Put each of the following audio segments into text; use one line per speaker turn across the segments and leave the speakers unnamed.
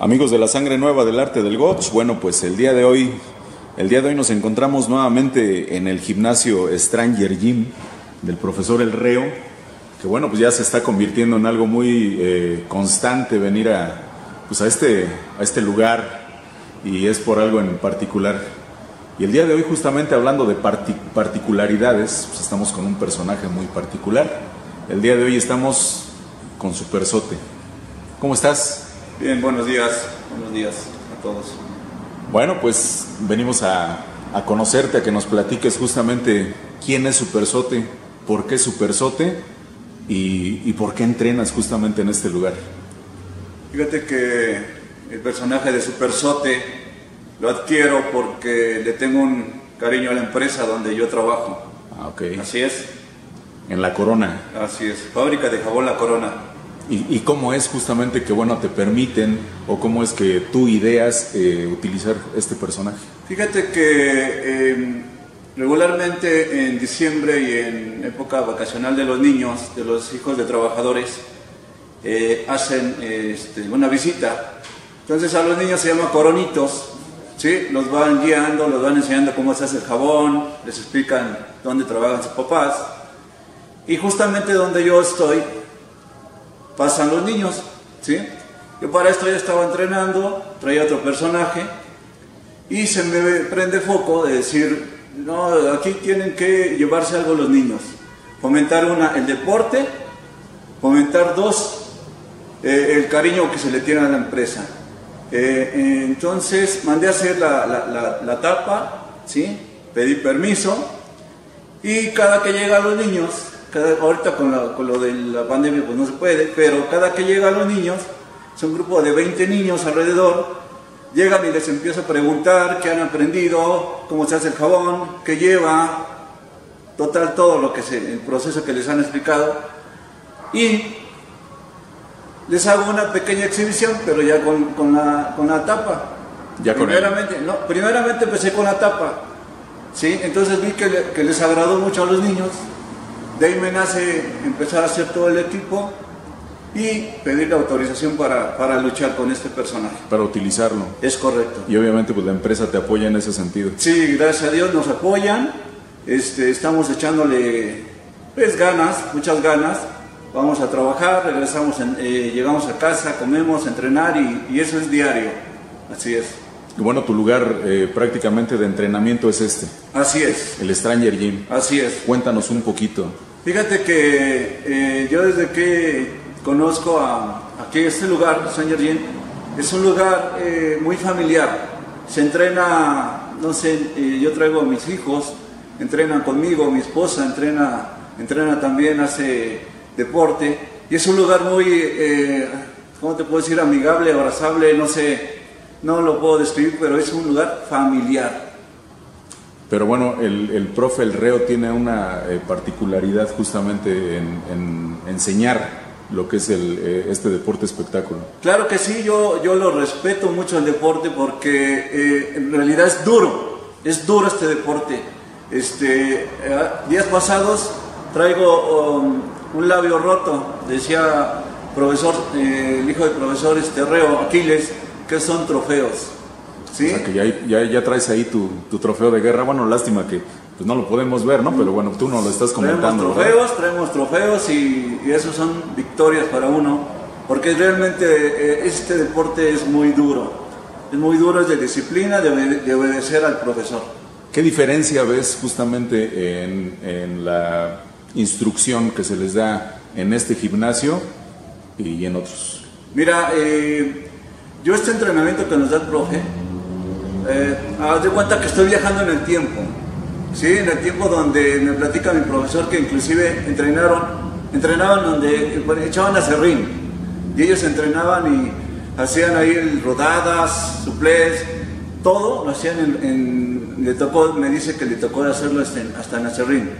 Amigos de la sangre nueva del arte del GOTS, bueno, pues el día de hoy, el día de hoy nos encontramos nuevamente en el gimnasio Stranger Gym del profesor El Reo, que bueno, pues ya se está convirtiendo en algo muy eh, constante venir a, pues a, este, a este lugar y es por algo en particular. Y el día de hoy justamente hablando de particularidades, pues estamos con un personaje muy particular. El día de hoy estamos con Supersote. ¿Cómo estás?
Bien, buenos días, buenos días a todos.
Bueno, pues venimos a, conocerte, a que nos platiques justamente quién es Supersote, por qué Supersote y, y por qué entrenas justamente en este lugar.
Fíjate que el personaje de Supersote lo adquiero porque le tengo un cariño a la empresa donde yo trabajo.
Ah, ok.
Así es.
En La Corona.
Así es, fábrica de jabón La Corona.
¿Y, cómo es justamente que bueno te permiten o cómo es que tú ideas eh, utilizar este personaje?
Fíjate que em, regularmente en diciembre y en época vacacional de los niños, de los hijos de trabajadores, eh, hacen este, una visita. Entonces a los niños se llama coronitos, ¿sí? los van guiando, los van enseñando cómo se hace el jabón, les explican dónde trabajan sus papás. Y justamente donde yo estoy, pasan los niños, ¿sí? Yo para esto ya estaba entrenando, traía otro personaje y se me prende foco de decir, no, aquí tienen que llevarse algo los niños. Fomentar una, el deporte, fomentar dos, eh, el cariño que se le tiene a la empresa. Eh, entonces mandé a hacer la, tapa, ¿sí? pedí permiso y cada que llega los niños ahorita con, lo de la pandemia pues no se puede, pero cada que llegan los niños, es un grupo de 20 niños alrededor, llegan y les empiezo a preguntar qué han aprendido, cómo se hace el jabón, qué lleva, total todo lo que es el proceso que les han explicado y les hago una pequeña exhibición, pero ya con, la, con la tapa.
Ya
primeramente, no, primeramente empecé con la tapa, ¿sí? entonces vi que, que les agradó mucho a los niños de ahí me nace empezar a hacer todo el equipo y pedir la autorización para, luchar con este personaje.
Para utilizarlo.
Es correcto.
Y obviamente pues la empresa te apoya en ese sentido.
Sí, gracias a Dios nos apoyan. Este, estamos echándole pues ganas, muchas ganas. Vamos a trabajar, regresamos, eh, llegamos a casa, comemos, entrenar y, y eso es diario. Así es.
Y bueno, tu lugar eh, prácticamente de entrenamiento es este.
Así es.
El Stranger Gym.
Así es.
Cuéntanos un poquito.
Fíjate que eh, yo desde que conozco a, aquí este lugar, Stranger Gym, es un lugar eh, muy familiar. Se entrena, no sé, eh, yo traigo a mis hijos, entrenan conmigo, mi esposa entrena, entrena también, hace deporte. Y es un lugar muy, ¿cómo te puedo decir? Amigable, abrazable, no sé, no lo puedo describir, pero es un lugar familiar.
Pero bueno, el, profe, el reo, tiene una eh, particularidad justamente en, enseñar lo que es el, eh, este deporte espectáculo.
Claro que sí, yo, yo lo respeto mucho el deporte porque eh, en realidad es duro, es duro este deporte. Este, días pasados traigo um, un labio roto, decía profesor, el hijo del profesor este, Reo, Aquiles, que son trofeos.
O sea que ya, ya, traes ahí tu, trofeo de guerra. Bueno, lástima que pues no lo podemos ver, ¿no? Pero bueno, tú no lo estás comentando.
Traemos trofeos, traemos trofeos y, y esos son victorias para uno. Porque realmente eh, este deporte es muy duro. Es muy duro, es de disciplina, de, obedecer al profesor.
¿Qué diferencia ves justamente en, la instrucción que se les da en este gimnasio y en otros?
Mira, eh, yo este entrenamiento que nos da el profe, eh, haz de cuenta que estoy viajando en el tiempo, ¿sí? En el tiempo donde me platica mi profesor que inclusive entrenaron, entrenaban donde echaban a serrín y ellos entrenaban y hacían ahí rodadas, suplés, todo lo hacían en, le tocó, me dice que le tocó hacerlo hasta en acerrín.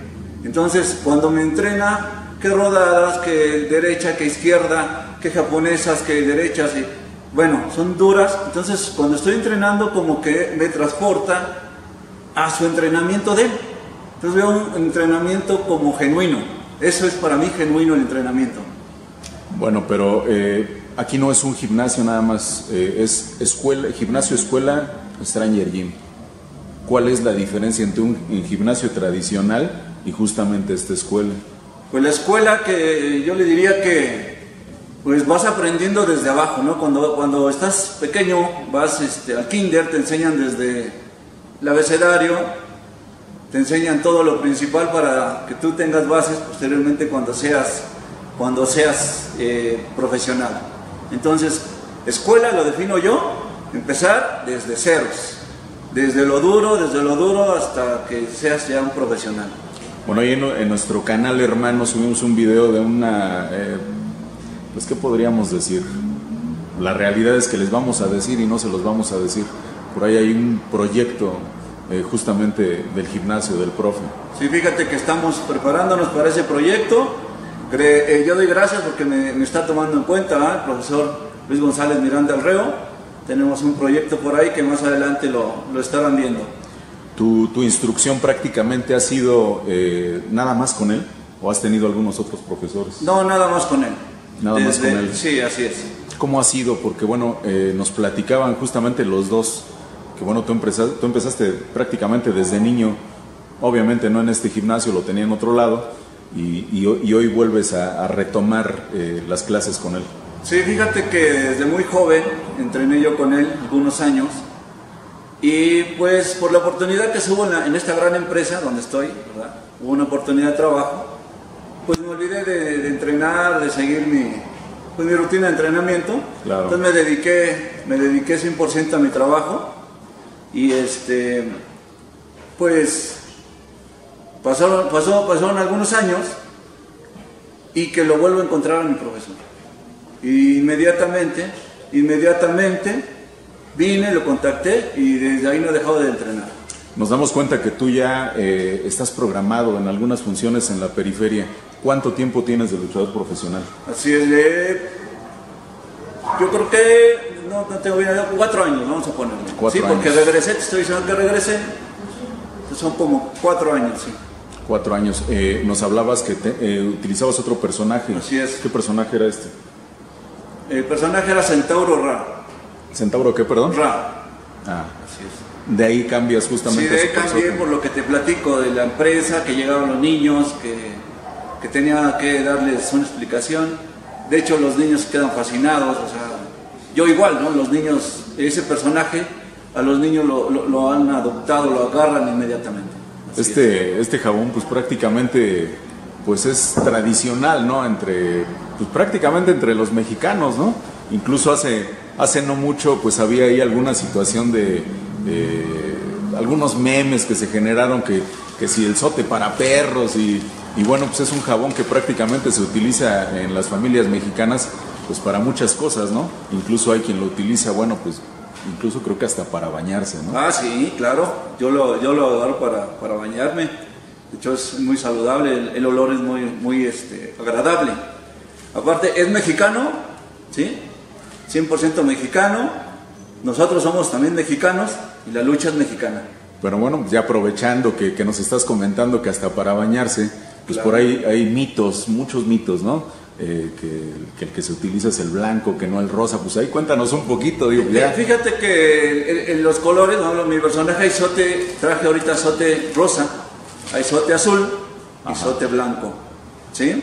Entonces, cuando me entrena, qué rodadas, qué derecha, qué izquierda, qué japonesas, qué derechas, y bueno, son duras, entonces cuando estoy entrenando como que me transporta a su entrenamiento de él. Entonces veo un entrenamiento como genuino. Eso es para mí genuino el entrenamiento.
Bueno, pero eh, aquí no es un gimnasio nada más, eh, es escuela, gimnasio escuela Stranger Gym. ¿Cuál es la diferencia entre un gimnasio tradicional y justamente esta escuela?
Pues la escuela que yo le diría que pues vas aprendiendo desde abajo, ¿no? Cuando, cuando estás pequeño vas este, al kinder, te enseñan desde el abecedario, te enseñan todo lo principal para que tú tengas bases posteriormente cuando seas, cuando seas eh, profesional. Entonces, escuela lo defino yo, empezar desde ceros, desde lo duro, desde lo duro hasta que seas ya un profesional.
Bueno, ahí en, nuestro canal hermano subimos un video de una, eh, pues qué podríamos decir, la realidad es que les vamos a decir y no se los vamos a decir. Por ahí hay un proyecto eh, justamente del gimnasio, del profe.
Sí, fíjate que estamos preparándonos para ese proyecto. Eh, yo doy gracias porque me, está tomando en cuenta el profesor Luis González Miranda Alreo. Tenemos un proyecto por ahí que más adelante lo, lo estarán viendo.
¿Tu, instrucción prácticamente ha sido eh, nada más con él o has tenido algunos otros profesores?
No, nada más con él.
Nada más con él.
Sí, así es.
¿Cómo ha sido? Porque bueno, eh, nos platicaban justamente los dos que bueno, tú empezaste, tú empezaste prácticamente desde niño, obviamente no en este gimnasio, lo tenía en otro lado, y, hoy vuelves a, retomar eh, las clases con él.
Sí, fíjate que desde muy joven entrené yo con él algunos años y pues por la oportunidad que se hubo en, esta gran empresa donde estoy, hubo una oportunidad de trabajo, pues me olvidé de, entrenar, de seguir mi, pues, mi rutina de entrenamiento. Entonces me dediqué, me dediqué 100% a mi trabajo y este, pues pasaron, pasó, pasaron algunos años y que lo vuelvo a encontrar a mi profesor. Y inmediatamente, inmediatamente Vine, lo contacté y desde ahí no he dejado de entrenar.
Nos damos cuenta que tú ya eh, estás programado en algunas funciones en la periferia. ¿Cuánto tiempo tienes de luchador profesional?
Así es, de... yo creo que, no, tengo bien, cuatro años, vamos a ponerlo.
Cuatro
sí, porque regresé, te estoy diciendo que regresé, son como cuatro años, sí.
Cuatro años. Eh, nos hablabas que eh, utilizabas otro personaje.
Así es.
¿Qué personaje era este?
El personaje era Centauro Ra.
¿Centauro qué, perdón?
Ra.
Ah, así es. De ahí cambias justamente.
Sí, de ahí cambié por lo que te platico de la empresa, que llegaron los niños, que, que tenía que darles una explicación. De hecho, los niños quedan fascinados, o sea, yo igual, ¿no? Los niños, ese personaje, a los niños lo, lo, han adoptado, lo agarran inmediatamente.
este, este jabón, pues prácticamente, pues es tradicional, ¿no? Entre, pues prácticamente entre los mexicanos, ¿no? Incluso hace hace no mucho pues había ahí alguna situación de, algunos memes que se generaron que, que si el sote para perros y, y, bueno pues es un jabón que prácticamente se utiliza en las familias mexicanas pues para muchas cosas, ¿no? Incluso hay quien lo utiliza, bueno pues incluso creo que hasta para bañarse, ¿no?
Ah, sí, claro, yo lo, yo lo adoro para, para bañarme, de hecho es muy saludable, el, el olor es muy, muy este, agradable. Aparte, es mexicano, ¿sí? 100% mexicano, nosotros somos también mexicanos y la lucha es mexicana.
Pero bueno, ya aprovechando que, que nos estás comentando que hasta para bañarse, pues por ahí hay mitos, muchos mitos, ¿no? Eh, que, el que se utiliza es el blanco, que no el rosa, pues ahí cuéntanos un poquito, digo, ya.
Fíjate que en, los colores, ¿no? mi personaje hay sote, traje ahorita sote rosa, hay sote azul y sote blanco, ¿sí?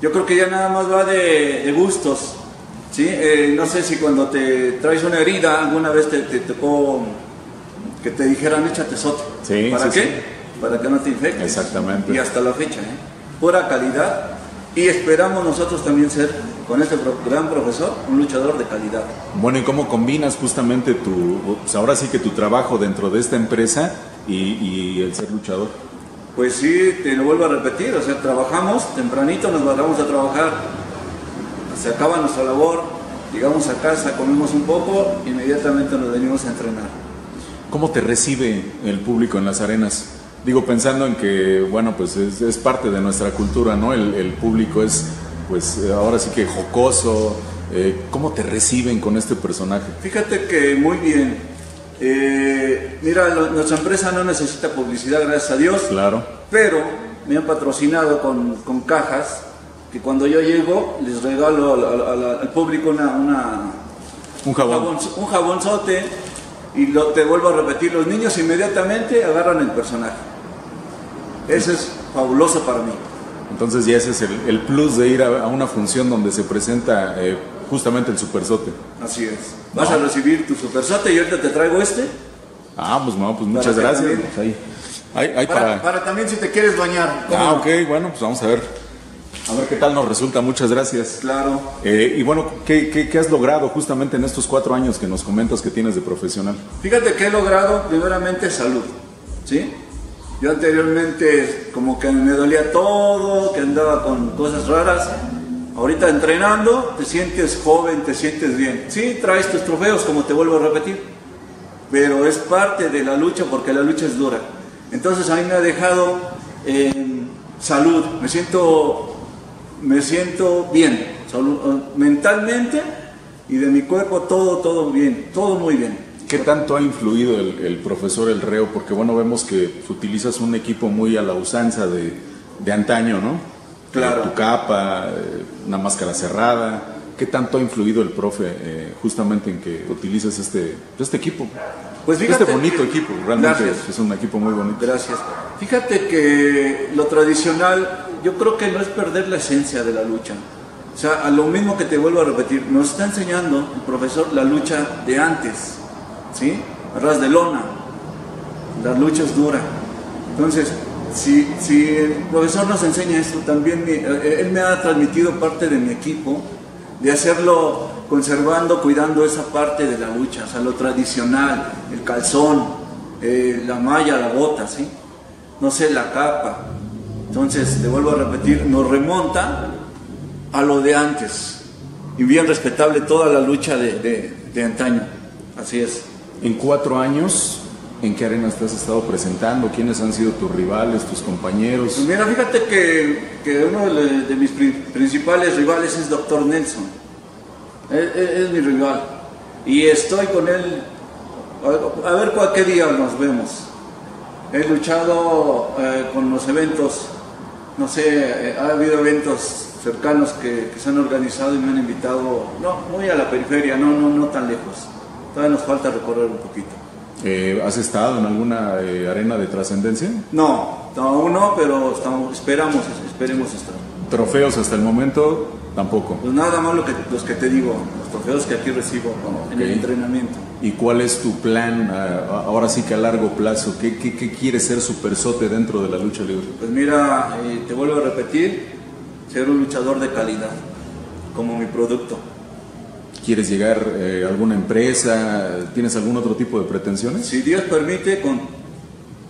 Yo creo que ya nada más va de, de gustos, ¿sí? Eh, no sé si cuando te traes una herida alguna vez te, tocó que te dijeran échate sote. ¿Para qué? Para que no te infectes.
Exactamente.
Y hasta la fecha, ¿eh? Pura calidad. Y esperamos nosotros también ser, con este gran profesor, un luchador de calidad.
Bueno, ¿y cómo combinas justamente tu, pues ahora sí que tu trabajo dentro de esta empresa y, y el ser luchador?
Pues sí, te lo vuelvo a repetir, o sea, trabajamos, tempranito nos vamos a trabajar se acaba nuestra labor, llegamos a casa, comemos un poco, inmediatamente nos venimos a entrenar.
¿Cómo te recibe el público en las arenas? Digo, pensando en que, bueno, pues es, parte de nuestra cultura, ¿no? El, público es, pues, ahora sí que jocoso. Eh, ¿Cómo te reciben con este personaje?
Fíjate que muy bien. Eh, mira, nuestra empresa no necesita publicidad, gracias a Dios.
Claro.
Pero me han patrocinado con, con cajas que cuando yo llego les regalo al, al- al público una, una-
Un jabón.
jabón- un jabonzote y lo, te vuelvo a repetir, los niños inmediatamente agarran el personaje. Eso es fabuloso para mí.
Entonces ya ese es el, el plus de ir a, a una función donde se presenta eh, justamente el supersote.
Así es. Vas a recibir tu supersote y ahorita te traigo este.
Ah, pues no, pues muchas
Para
gracias. Pues ahí, ahí- ahí
Para,
para...
para también si te quieres bañar. ¿cómo
Ah,
no?
ok, bueno, pues vamos a ver. A ver qué tal nos resulta. Muchas gracias.
Claro.
Eh, y bueno, ¿qué, qué, qué has logrado justamente en estos cuatro años que nos comentas que tienes de profesional?
Fíjate que he logrado primeramente salud, ¿sí? Yo anteriormente como que me dolía todo, que andaba con cosas raras. Ahorita entrenando, te sientes joven, te sientes bien. Sí, traes tus trofeos, como te vuelvo a repetir, pero es parte de la lucha porque la lucha es dura. Entonces a mí me ha dejado en salud, me siento, me siento bien, salud- mentalmente y de mi cuerpo todo, todo bien, todo muy bien.
¿Qué tanto ha influido el, el profesor El Reo? Porque bueno, vemos que utilizas un equipo muy a la usanza de, de antaño, ¿no?
Claro.
Tu capa, eh, una máscara cerrada. ¿Qué tanto ha influido el profe eh, justamente en que utilices este, este equipo?
Pues fíjate
este bonito equipo, realmente
Gracias.
es un equipo muy bonito.
Gracias. Fíjate que lo tradicional, yo creo que no es perder la esencia de la lucha. O sea, a lo mismo que te vuelvo a repetir, nos está enseñando el profesor la lucha de antes, ¿sí? Ras de lona. La lucha es dura. Entonces, si, si el profesor nos enseña esto, también mi- eh, él me ha transmitido parte de mi equipo, de hacerlo conservando, cuidando esa parte de la lucha, o sea, lo tradicional, el calzón, eh, la malla, la bota, ¿sí? No sé, la capa. Entonces, te vuelvo a repetir, nos remonta a lo de antes. Y bien respetable toda la lucha de antaño. Así es.
En cuatro años, ¿en qué arenas te has estado presentando? ¿Quiénes han sido tus rivales, tus compañeros?
Pues mira, fíjate que, uno de, mis pri- principales rivales es Doctor Nelson. Es mi rival. Y estoy con él, a, ver cuál qué día nos vemos. He luchado eh, con los eventos, no sé, eh, ha habido eventos cercanos que, que se han organizado y me han invitado, no, muy a la periferia, no, no, no tan lejos. Todavía nos falta recorrer un poquito.
Eh, ¿Has estado en alguna eh, arena de trascendencia?
No, aún no, pero estamos, esperamos, esperemos estar.
Trofeos hasta el momento, tampoco.
Pues nada más lo que, los que te digo, los trofeos que aquí recibo en el entrenamiento.
¿Y cuál es tu plan ah, ahora sí que a largo plazo? ¿Qué, qué, qué quieres ser supersote dentro de la lucha libre?
Pues mira, eh, te vuelvo a repetir, ser un luchador de calidad, como mi producto.
¿Quieres llegar eh, a alguna empresa? ¿Tienes algún otro tipo de pretensiones?
Si Dios permite, con...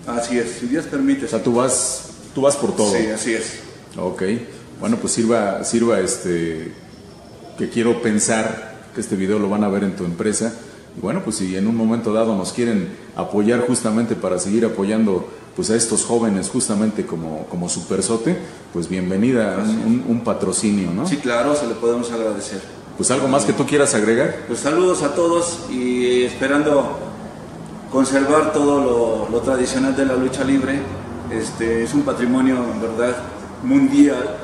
Así es, si Dios permite.
O sea, tú vas, tú vas por todo.
Sí, así es.
Ok. Bueno, pues sirva, sirva este, que quiero pensar que este video lo van a ver en tu empresa. Y bueno, pues si en un momento dado nos quieren apoyar justamente para seguir apoyando pues a estos jóvenes justamente como, como Supersote, pues bienvenida, un, un- un patrocinio, ¿no?
Sí, claro, se le podemos agradecer.
Pues algo más que tú quieras agregar.
Pues saludos a todos y esperando conservar todo lo, lo tradicional de la lucha libre. Este, es un patrimonio en verdad mundial,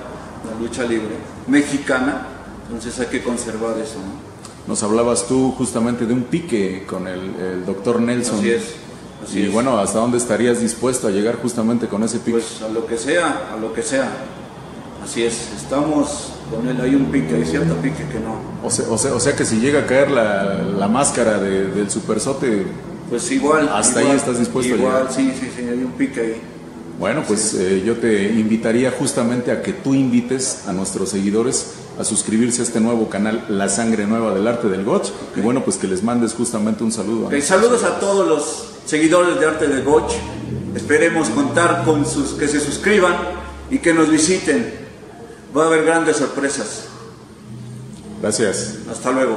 la lucha libre, mexicana, entonces hay que conservar eso. ¿no?
Nos hablabas tú justamente de un pique con el, el doctor Nelson.
Así es, así
y
es.
bueno, ¿hasta dónde estarías dispuesto a llegar justamente con ese pique?
Pues a lo que sea, a lo que sea. Así es, estamos con él, hay un pique, hay cierto pique que no.
O sea, o sea, o sea que si llega a caer la, la máscara de- del supersote,
Pues igual.
Hasta ahí
igual,
estás dispuesto a
Igual, sí, sí, sí, hay un pique ahí.
bueno, pues eh, yo te invitaría justamente a que tú invites a nuestros seguidores a suscribirse a este nuevo canal, La Sangre Nueva del Arte del Gotch. Y bueno, pues que les mandes justamente un saludo. a
saludos a todos los seguidores de Arte de Goch. Esperemos contar con sus que se suscriban y que nos visiten. Va a haber grandes sorpresas.
Gracias.
Hasta luego.